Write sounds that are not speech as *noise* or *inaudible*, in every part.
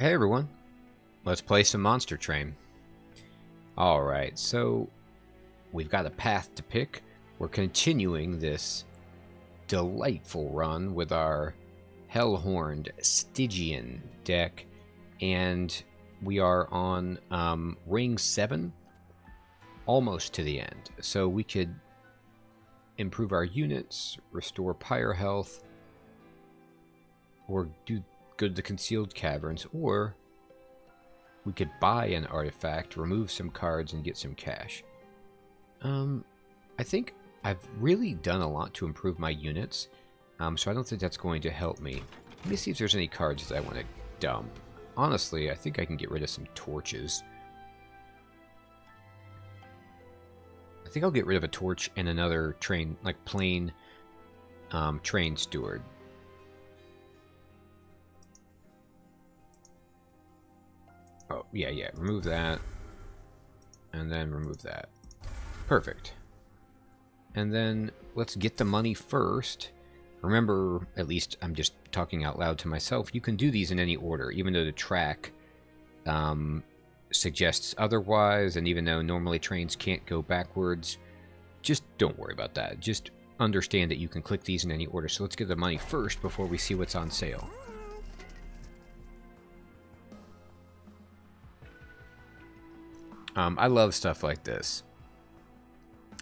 Hey everyone, let's play some Monster Train. Alright, so we've got a path to pick. We're continuing this delightful run with our Hellhorned Stygian deck, and we are on um, Ring 7, almost to the end. So we could improve our units, restore Pyre health, or do go to the concealed caverns, or we could buy an artifact, remove some cards, and get some cash. Um, I think I've really done a lot to improve my units, um, so I don't think that's going to help me. Let me see if there's any cards that I want to dump. Honestly, I think I can get rid of some torches. I think I'll get rid of a torch and another train, like plain um, train steward. Oh, yeah, yeah. Remove that. And then remove that. Perfect. And then let's get the money first. Remember, at least I'm just talking out loud to myself, you can do these in any order, even though the track um, suggests otherwise, and even though normally trains can't go backwards, just don't worry about that. Just understand that you can click these in any order. So let's get the money first before we see what's on sale. Um, I love stuff like this.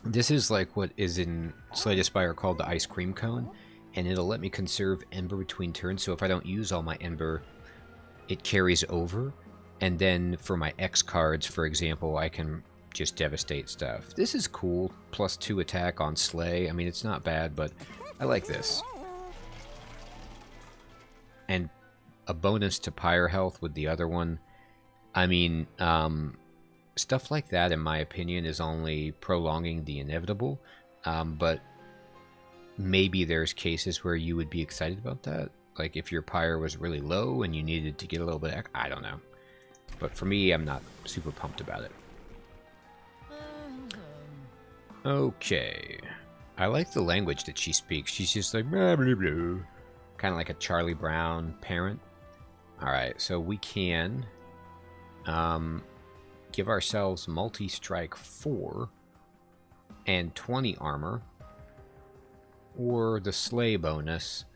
This is like what is in Slay the Spire called the ice cream cone, and it'll let me conserve ember between turns. So if I don't use all my ember, it carries over. And then for my X cards, for example, I can just devastate stuff. This is cool. Plus two attack on Slay. I mean, it's not bad, but I like this. And a bonus to Pyre health with the other one. I mean, um, stuff like that, in my opinion, is only prolonging the inevitable. Um, but maybe there's cases where you would be excited about that. Like if your pyre was really low and you needed to get a little bit, I don't know. But for me, I'm not super pumped about it. Okay. I like the language that she speaks. She's just like blah blah blah. Kind of like a Charlie Brown parent. Alright, so we can um, give ourselves multi-strike 4 and 20 armor or the slay bonus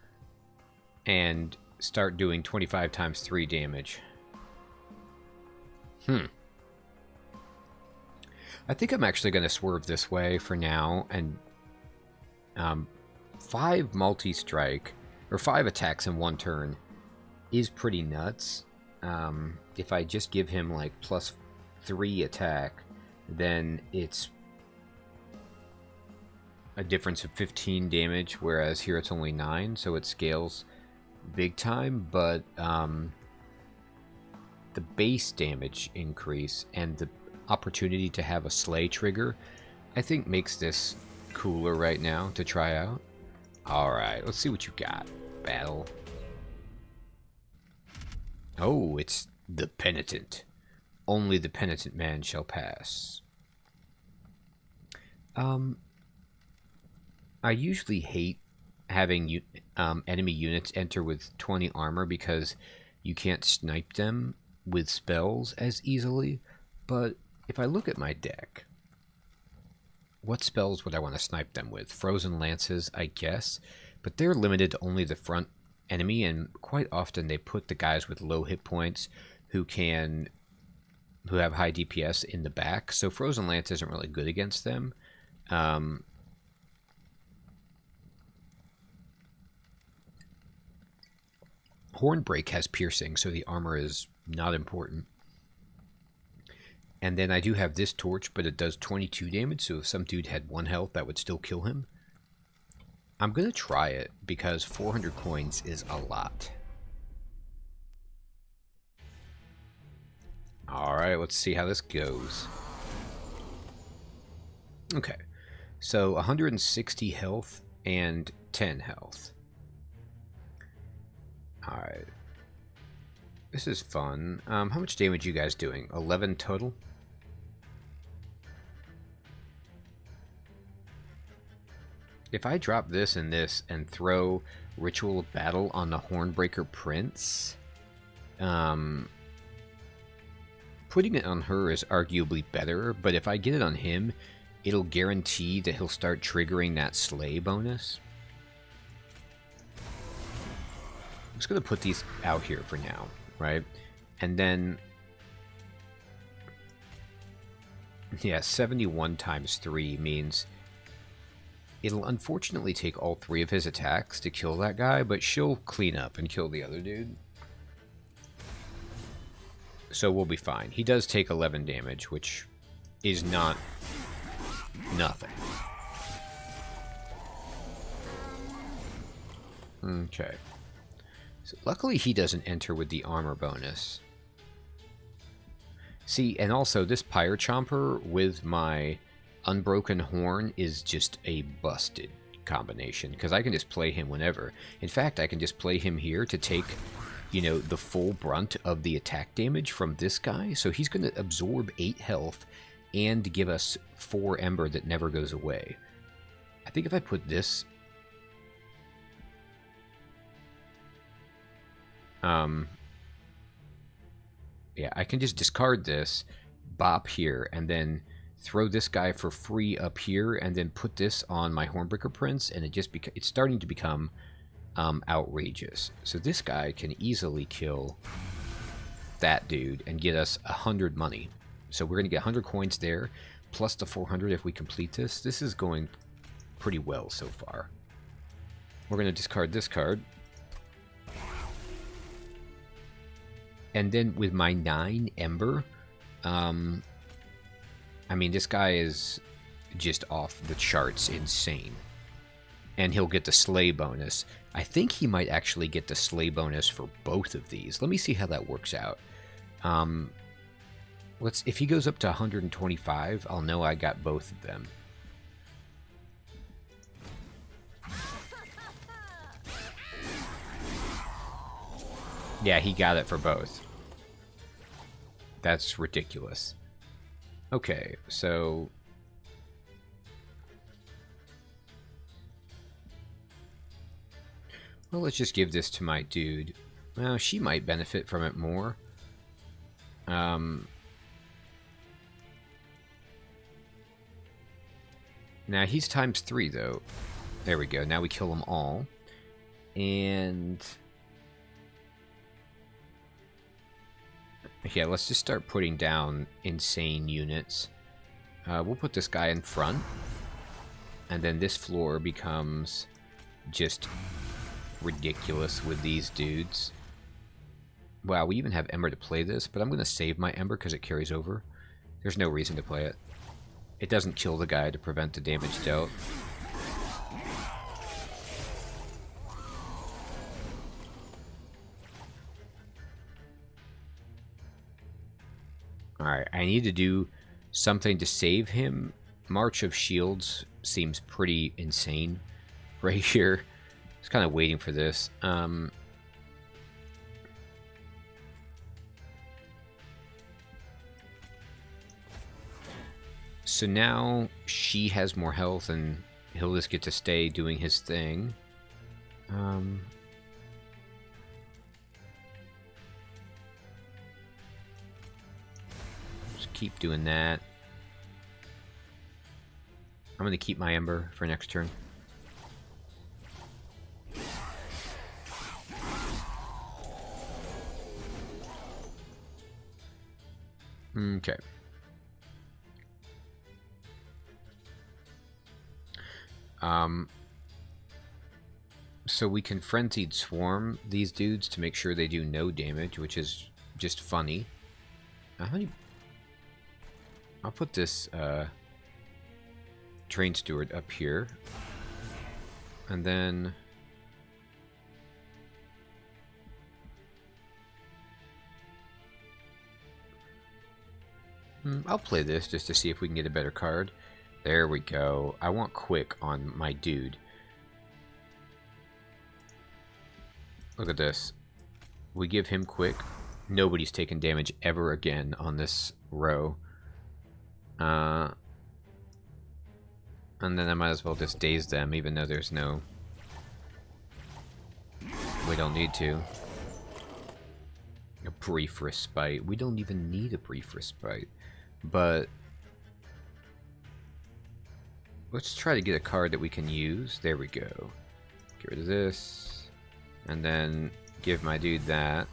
and start doing 25 times 3 damage. Hmm. I think I'm actually going to swerve this way for now and um, 5 multi-strike or 5 attacks in one turn is pretty nuts. Um, if I just give him like plus 3 attack, then it's a difference of 15 damage, whereas here it's only 9, so it scales big time, but um, the base damage increase and the opportunity to have a slay trigger, I think makes this cooler right now to try out. Alright, let's see what you got. Battle. Oh, it's the Penitent. Only the penitent man shall pass. Um, I usually hate having um, enemy units enter with 20 armor because you can't snipe them with spells as easily. But if I look at my deck, what spells would I want to snipe them with? Frozen Lances, I guess, but they're limited to only the front enemy, and quite often they put the guys with low hit points who can who have high DPS in the back, so Frozen Lance isn't really good against them. Um, Hornbreak has piercing, so the armor is not important. And then I do have this torch, but it does 22 damage, so if some dude had one health, that would still kill him. I'm going to try it, because 400 coins is a lot. Alright, let's see how this goes. Okay, so 160 health and 10 health. Alright. This is fun. Um, how much damage you guys doing? 11 total? If I drop this and this and throw Ritual of Battle on the Hornbreaker Prince, Um, putting it on her is arguably better, but if I get it on him, it'll guarantee that he'll start triggering that slay bonus. I'm just going to put these out here for now, right? And then... Yeah, 71 times 3 means It'll unfortunately take all three of his attacks to kill that guy, but she'll clean up and kill the other dude. So we'll be fine. He does take 11 damage, which is not nothing. Okay. So luckily he doesn't enter with the armor bonus. See, and also this Pyre Chomper with my Unbroken Horn is just a busted combination because I can just play him whenever. In fact, I can just play him here to take, you know, the full brunt of the attack damage from this guy. So he's going to absorb 8 health and give us 4 Ember that never goes away. I think if I put this... Um, yeah, I can just discard this, bop here, and then throw this guy for free up here and then put this on my Hornbreaker Prince and it just beca it's starting to become um, outrageous. So this guy can easily kill that dude and get us a hundred money. So we're going to get 100 coins there, plus the 400 if we complete this. This is going pretty well so far. We're going to discard this card. And then with my 9 Ember, um, I mean, this guy is just off the charts insane. And he'll get the slay bonus. I think he might actually get the slay bonus for both of these. Let me see how that works out. Um, let's if he goes up to 125, I'll know I got both of them. Yeah, he got it for both. That's ridiculous. Okay, so... Well, let's just give this to my dude. Well, she might benefit from it more. Um... Now, he's times three, though. There we go. Now we kill them all. And... Yeah, let's just start putting down insane units. Uh, we'll put this guy in front. And then this floor becomes just ridiculous with these dudes. Wow, we even have Ember to play this, but I'm going to save my Ember because it carries over. There's no reason to play it. It doesn't kill the guy to prevent the damage dealt. Alright, I need to do something to save him. March of Shields seems pretty insane right *laughs* here. Was kind of waiting for this. Um, so now she has more health and he'll just get to stay doing his thing. Um, keep doing that. I'm going to keep my Ember for next turn. Okay. Um, so we can Frenzied Swarm these dudes to make sure they do no damage, which is just funny. How many I'll put this uh, train steward up here. And then... I'll play this just to see if we can get a better card. There we go. I want quick on my dude. Look at this. We give him quick. Nobody's taken damage ever again on this row. Uh, and then I might as well just daze them, even though there's no... We don't need to. A brief respite. We don't even need a brief respite. But let's try to get a card that we can use. There we go. Get rid of this. And then give my dude that.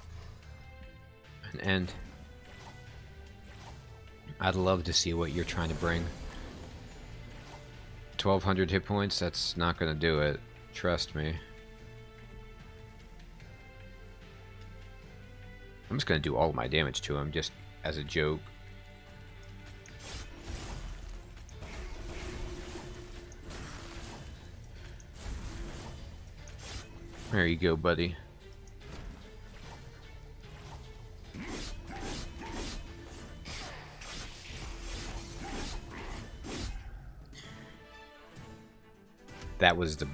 And. I'd love to see what you're trying to bring. 1200 hit points, that's not going to do it. Trust me. I'm just going to do all my damage to him, just as a joke. There you go, buddy. That was the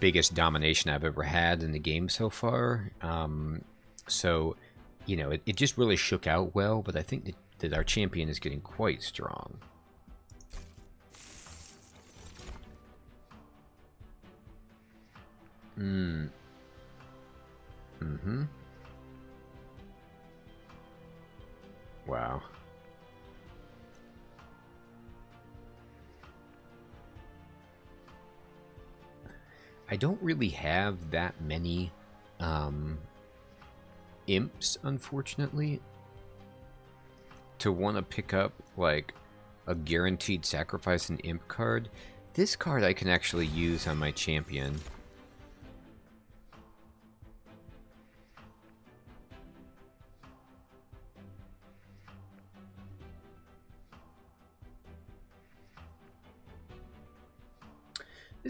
biggest domination I've ever had in the game so far. Um, so, you know, it, it just really shook out well, but I think that, that our champion is getting quite strong. Hmm. Mm-hmm. Wow. I don't really have that many um, imps, unfortunately, to want to pick up, like, a guaranteed sacrifice an imp card. This card I can actually use on my champion.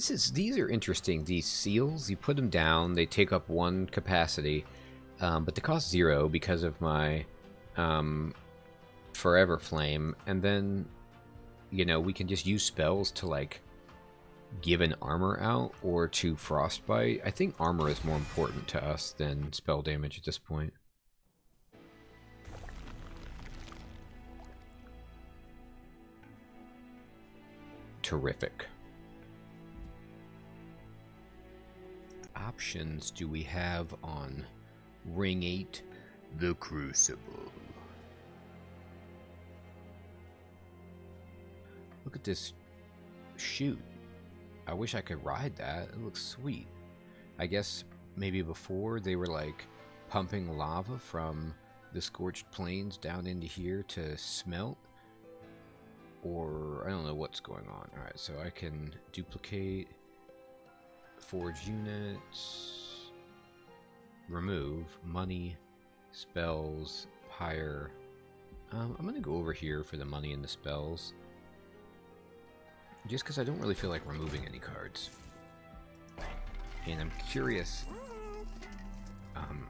This is these are interesting. These seals, you put them down, they take up one capacity, um, but they cost zero because of my um, forever flame, and then you know we can just use spells to like give an armor out or to frostbite. I think armor is more important to us than spell damage at this point. Terrific. Options do we have on Ring 8, The Crucible? Look at this chute. I wish I could ride that. It looks sweet. I guess maybe before they were like pumping lava from the scorched plains down into here to smelt. Or I don't know what's going on. Alright, so I can duplicate forge units, remove, money, spells, pyre. Um, I'm going to go over here for the money and the spells. Just because I don't really feel like removing any cards. And I'm curious. Um,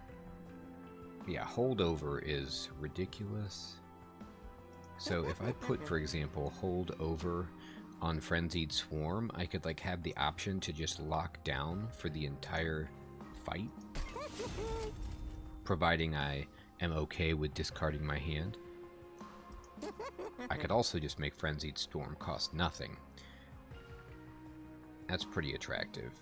yeah, holdover is ridiculous. So if I put, for example, hold over on Frenzied Swarm, I could like have the option to just lock down for the entire fight. Providing I am okay with discarding my hand. I could also just make Frenzied Storm cost nothing. That's pretty attractive.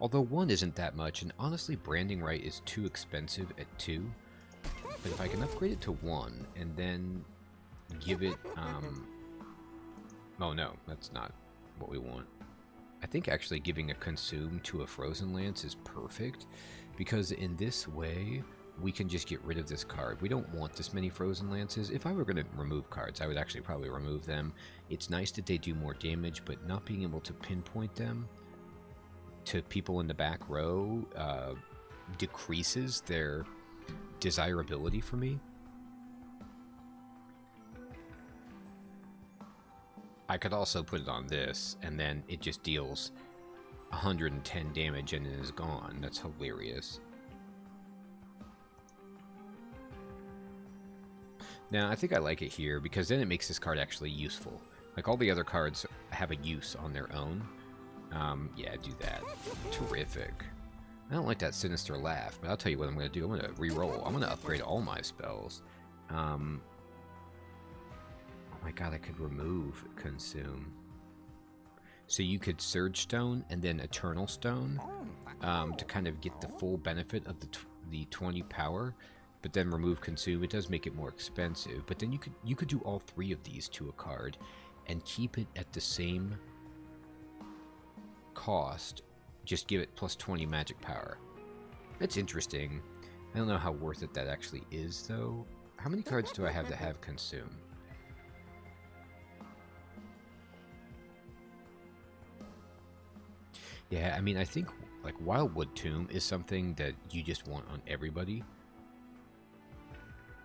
Although one isn't that much, and honestly Branding Right is too expensive at two. But if I can upgrade it to one, and then give it, um... Oh no, that's not what we want. I think actually giving a Consume to a Frozen Lance is perfect, because in this way, we can just get rid of this card. We don't want this many Frozen Lances. If I were going to remove cards, I would actually probably remove them. It's nice that they do more damage, but not being able to pinpoint them to people in the back row uh, decreases their desirability for me. I could also put it on this, and then it just deals 110 damage and it is gone. That's hilarious. Now, I think I like it here because then it makes this card actually useful. Like all the other cards have a use on their own, um, yeah, do that. Terrific. I don't like that sinister laugh, but I'll tell you what I'm going to do. I'm going to re-roll. I'm going to upgrade all my spells. Um, oh my god, I could remove consume. So you could Surge Stone and then Eternal Stone um, to kind of get the full benefit of the, the 20 power, but then remove Consume. It does make it more expensive, but then you could you could do all three of these to a card and keep it at the same cost. Just give it plus 20 magic power. That's interesting. I don't know how worth it that actually is, though. How many cards do I have that have Consume? Yeah, I mean, I think like Wildwood Tome is something that you just want on everybody.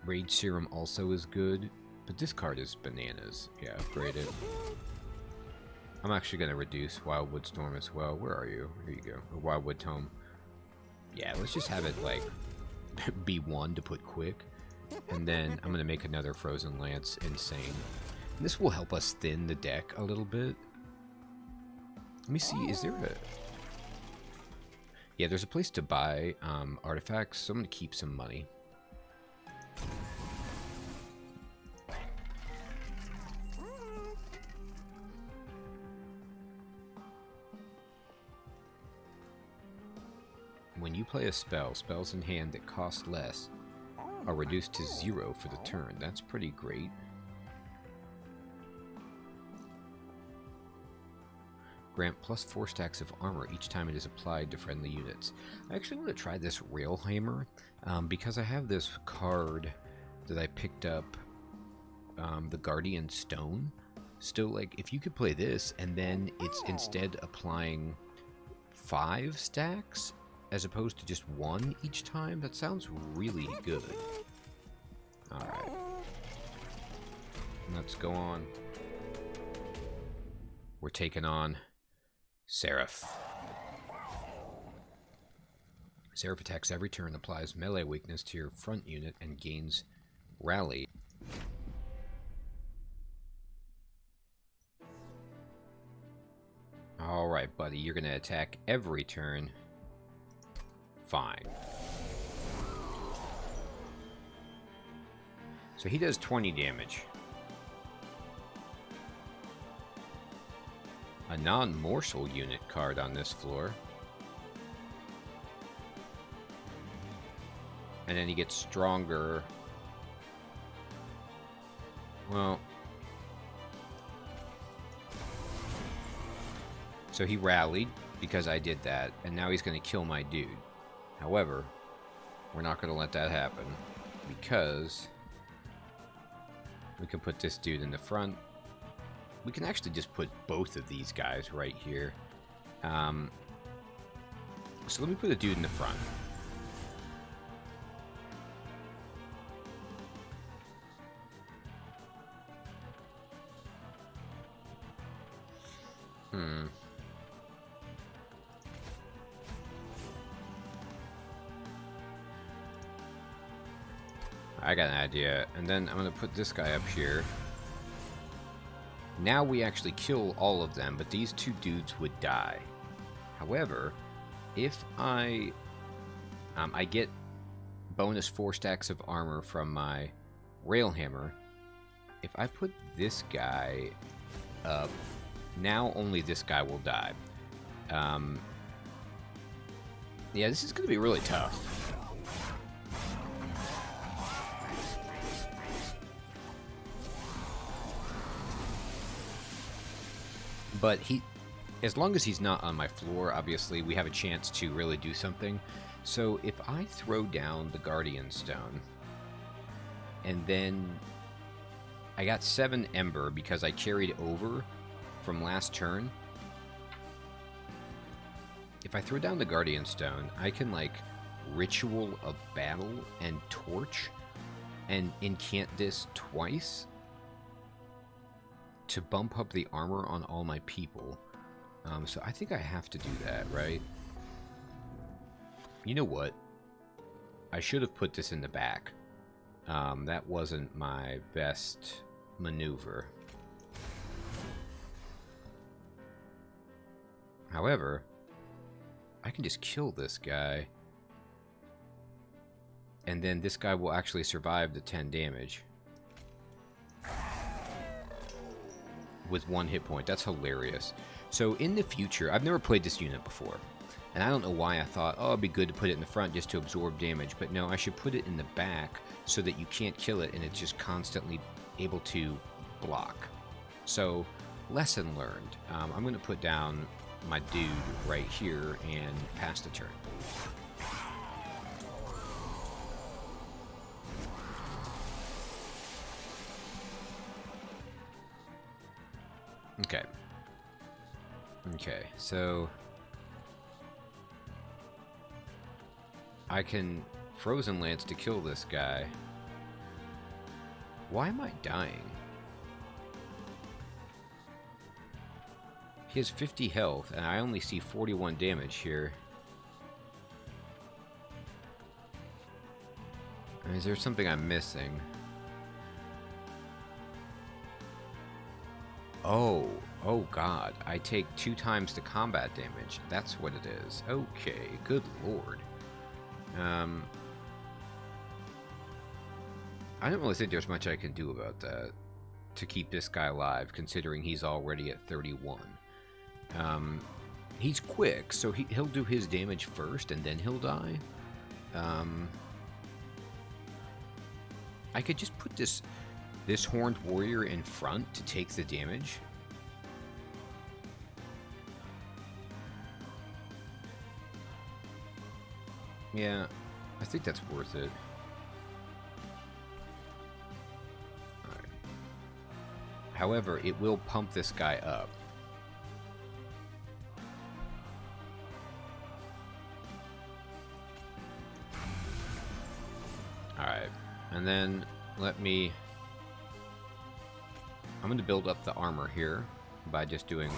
Rage Serum also is good, but this card is bananas. Yeah, upgrade it. I'm actually going to reduce Wildwood Storm as well. Where are you? Here you go. Wildwood Tome. Yeah, let's just have it like *laughs* be one to put quick. And then I'm going to make another Frozen Lance insane. And this will help us thin the deck a little bit. Let me see, is there a... Yeah, there's a place to buy um, artifacts, so I'm going to keep some money. Play a spell, spells in hand that cost less are reduced to zero for the turn. That's pretty great. Grant plus four stacks of armor each time it is applied to friendly units. I actually want to try this Railhammer um, because I have this card that I picked up, um, the Guardian Stone. Still, like, if you could play this and then it's instead applying five stacks as opposed to just one each time, that sounds really good. Alright. Let's go on. We're taking on Seraph. Seraph attacks every turn, applies melee weakness to your front unit, and gains rally. Alright, buddy, you're going to attack every turn. Fine. So he does 20 damage. a non-morsel unit card on this floor. And then he gets stronger. Well... So he rallied because I did that, and now he's going to kill my dude. However, we're not going to let that happen because we can put this dude in the front we can actually just put both of these guys right here. Um, so let me put a dude in the front. I got an idea. And then I'm going to put this guy up here. Now we actually kill all of them, but these two dudes would die. However, if I... Um, I get bonus four stacks of armor from my Railhammer. If I put this guy up, now only this guy will die. Um, yeah, this is going to be really tough. But he, as long as he's not on my floor, obviously, we have a chance to really do something. So if I throw down the Guardian Stone, and then I got 7 Ember because I carried over from last turn. If I throw down the Guardian Stone, I can, like, Ritual of Battle and Torch and incant this twice to bump up the armor on all my people. Um, so I think I have to do that, right? You know what? I should have put this in the back. Um, that wasn't my best maneuver. However, I can just kill this guy. And then this guy will actually survive the 10 damage. With one hit point. That's hilarious. So in the future, I've never played this unit before. And I don't know why I thought, oh, it'd be good to put it in the front just to absorb damage. But no, I should put it in the back so that you can't kill it and it's just constantly able to block. So, lesson learned. Um, I'm going to put down my dude right here and pass the turn. Okay. Okay, so... I can Frozen Lance to kill this guy. Why am I dying? He has 50 health, and I only see 41 damage here. Is there something I'm missing? Oh, oh god. I take two times the combat damage. That's what it is. Okay, good lord. Um, I don't really think there's much I can do about that to keep this guy alive, considering he's already at 31. Um, he's quick, so he, he'll do his damage first, and then he'll die. Um, I could just put this this horned warrior in front to take the damage. Yeah, I think that's worth it. However, it will pump this guy up. Alright, and then let me... I'm going to build up the armor here by just doing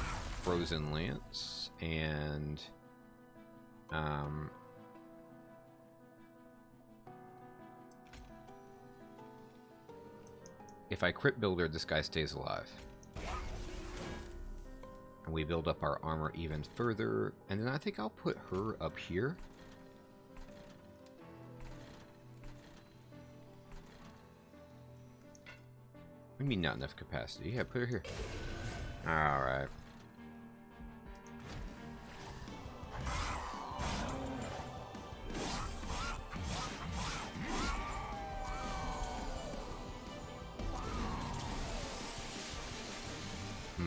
Frozen Lance and... Um, If I Crypt Builder, this guy stays alive. And we build up our armor even further. And then I think I'll put her up here. I mean not enough capacity. Yeah, put her here. Alright.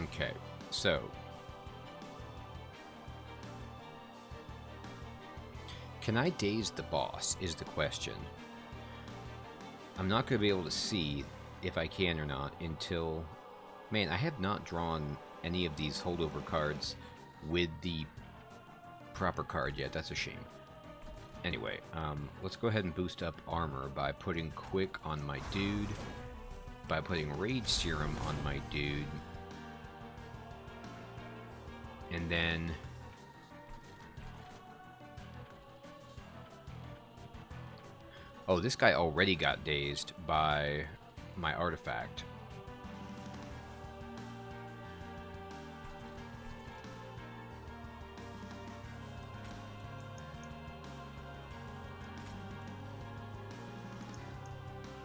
Okay, so. Can I daze the boss, is the question. I'm not going to be able to see if I can or not until... Man, I have not drawn any of these holdover cards with the proper card yet. That's a shame. Anyway, um, let's go ahead and boost up armor by putting Quick on my dude, by putting Rage Serum on my dude, and then... Oh, this guy already got dazed by my artifact.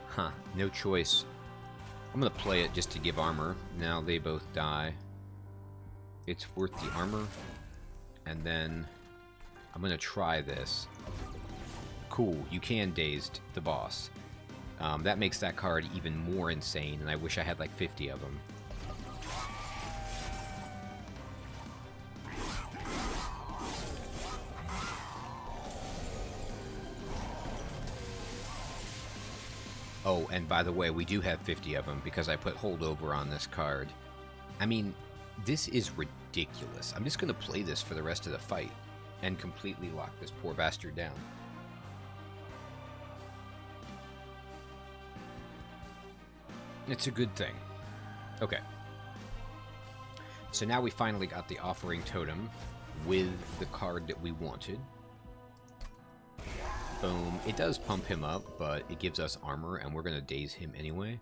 Huh, no choice. I'm gonna play it just to give armor. Now they both die it's worth the armor. And then I'm to try this. Cool, you can dazed the boss. Um, that makes that card even more insane, and I wish I had like 50 of them. Oh, and by the way, we do have 50 of them because I put holdover on this card. I mean, this is ridiculous. I'm just going to play this for the rest of the fight and completely lock this poor bastard down. It's a good thing. Okay. So now we finally got the offering totem with the card that we wanted. Boom. It does pump him up, but it gives us armor, and we're going to daze him anyway.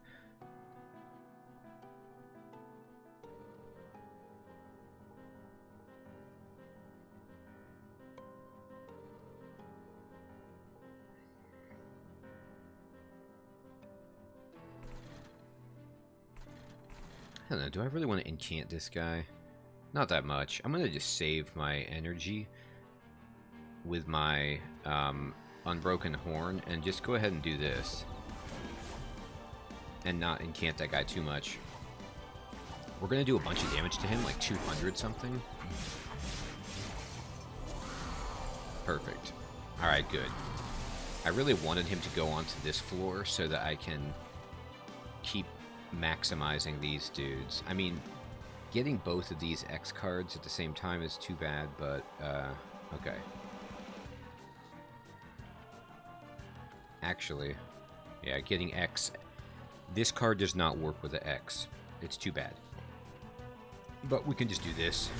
I don't know, do I really want to enchant this guy? Not that much. I'm going to just save my energy with my um, Unbroken Horn and just go ahead and do this. And not enchant that guy too much. We're going to do a bunch of damage to him, like 200 something. Perfect. Alright, good. I really wanted him to go onto this floor so that I can keep maximizing these dudes. I mean, getting both of these X cards at the same time is too bad, but, uh, okay. Actually, yeah, getting X. This card does not work with the X. It's too bad. But we can just do this.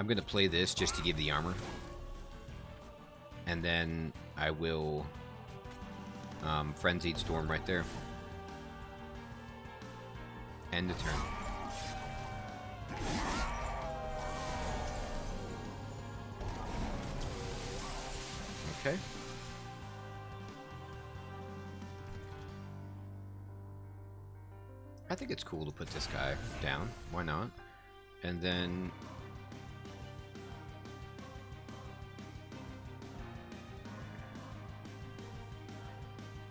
I'm going to play this just to give the armor. And then I will um, Frenzied Storm right there. End the turn. Okay. I think it's cool to put this guy down. Why not? And then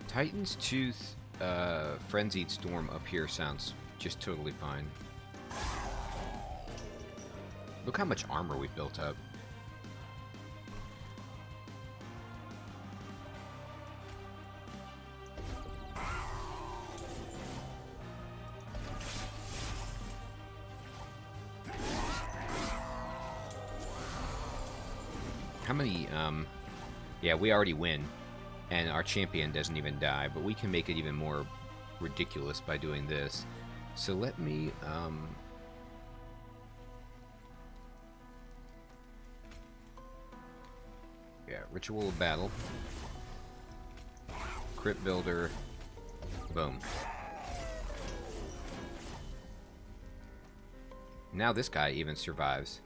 Titan's Tooth, uh, Frenzied Storm up here sounds just totally fine. Look how much armor we've built up. How many, um... Yeah, we already win and our champion doesn't even die, but we can make it even more ridiculous by doing this. So let me, um... Yeah, Ritual of Battle. Crypt Builder. Boom. Now this guy even survives.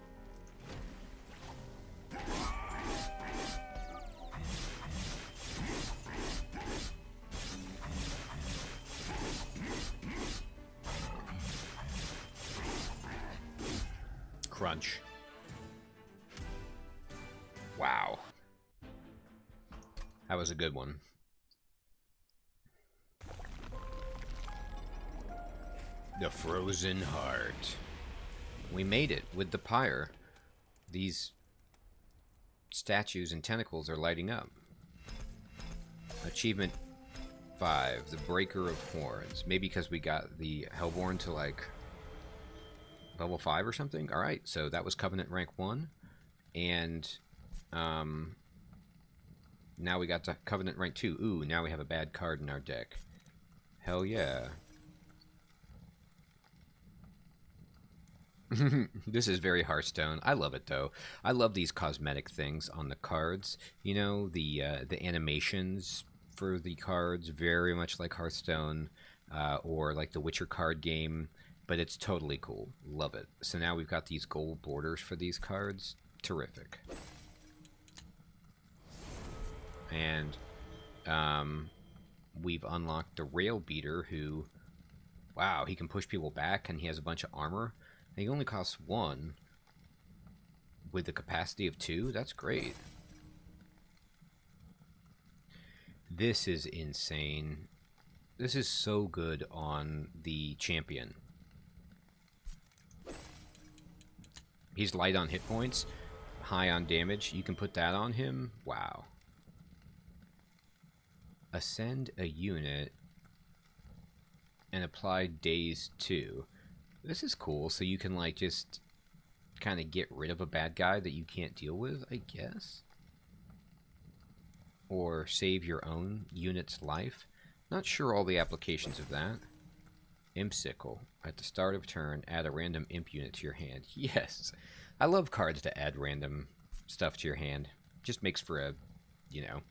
Crunch. Wow. That was a good one. The Frozen Heart. We made it with the pyre. These statues and tentacles are lighting up. Achievement 5, the Breaker of Horns. Maybe because we got the Hellborn to like level 5 or something. All right, so that was Covenant rank 1. And um, now we got to Covenant rank 2. Ooh, now we have a bad card in our deck. Hell yeah. *laughs* this is very Hearthstone. I love it though. I love these cosmetic things on the cards. You know, the uh, the animations for the cards, very much like Hearthstone, uh, or like the Witcher card game but it's totally cool. Love it. So now we've got these gold borders for these cards. Terrific. And um, we've unlocked the Rail Beater who, wow, he can push people back and he has a bunch of armor. And he only costs one with the capacity of two. That's great. This is insane. This is so good on the champion. He's light on hit points, high on damage. You can put that on him. Wow. Ascend a unit and apply daze 2. This is cool, so you can like just kind of get rid of a bad guy that you can't deal with, I guess. Or save your own unit's life. Not sure all the applications of that. Imp Sickle. At the start of turn, add a random imp unit to your hand. *laughs* Yes. I love cards to add random stuff to your hand. Just makes for a, you know,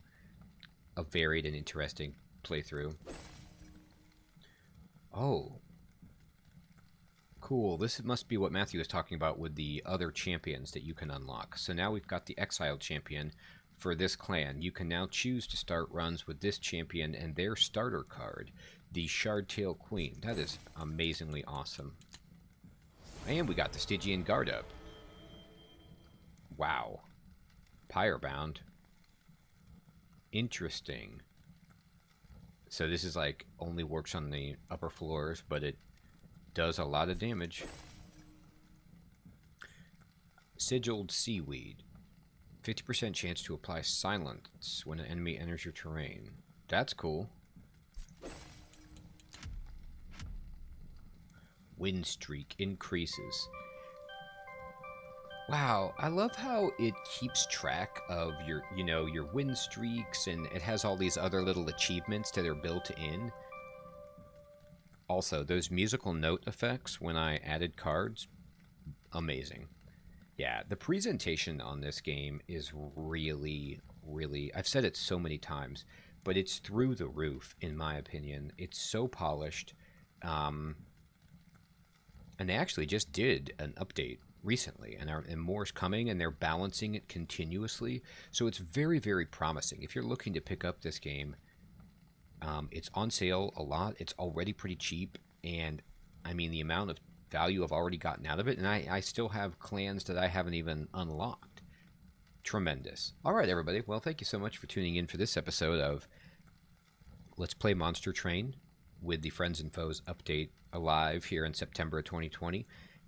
a varied and interesting playthrough. Oh. Cool. This must be what Matthew was talking about with the other champions that you can unlock. So now we've got the Exiled champion, for this clan. You can now choose to start runs with this champion and their starter card, the Shardtail Queen. That is amazingly awesome. And we got the Stygian Guard up. Wow. Pyrebound. Interesting. So this is like only works on the upper floors, but it does a lot of damage. Sigiled Seaweed. 50% chance to apply silence when an enemy enters your terrain. That's cool. Win streak increases. Wow, I love how it keeps track of your, you know, your win streaks and it has all these other little achievements that are built in. Also, those musical note effects when I added cards, amazing. Yeah, the presentation on this game is really, really, I've said it so many times, but it's through the roof, in my opinion. It's so polished. Um, and they actually just did an update recently, and, are, and more's coming, and they're balancing it continuously. So it's very, very promising. If you're looking to pick up this game, um, it's on sale a lot. It's already pretty cheap, and I mean the amount of value I've already gotten out of it, and I, I still have clans that I haven't even unlocked. Tremendous. All right, everybody. Well, thank you so much for tuning in for this episode of Let's Play Monster Train with the Friends and Foes update alive here in September of 2020.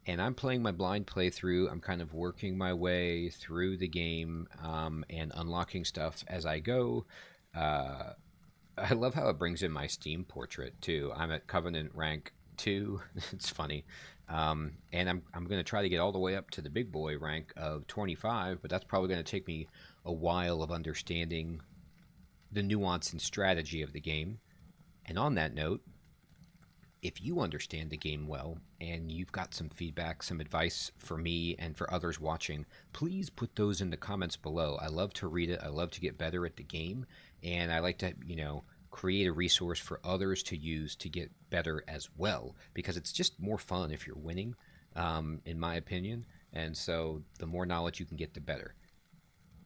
And I'm playing my blind playthrough. I'm kind of working my way through the game um, and unlocking stuff as I go. Uh, *laughs* I love how it brings in my Steam portrait too. I'm at Covenant rank two. *laughs* it's funny. Um, and I'm, I'm going to try to get all the way up to the big boy rank of 25, but that's probably going to take me a while of understanding the nuance and strategy of the game. And on that note, if you understand the game well and you've got some feedback, some advice for me and for others watching, please put those in the comments below. I love to read it. I love to get better at the game. And I like to, you know, create a resource for others to use to get better as well because it's just more fun if you're winning, um, in my opinion. And so the more knowledge you can get, the better.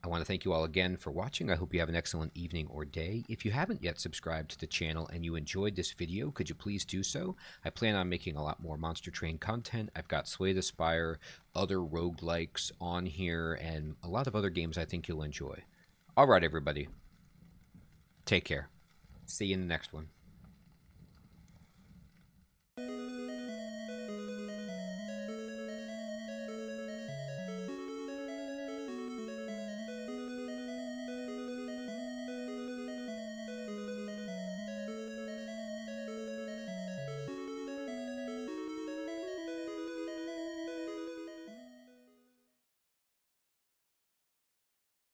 I want to thank you all again for watching. I hope you have an excellent evening or day. If you haven't yet subscribed to the channel and you enjoyed this video, could you please do so? I plan on making a lot more Monster Train content. I've got Slay the Spire, other roguelikes on here, and a lot of other games I think you'll enjoy. All right, everybody. Take care. See you in the next one.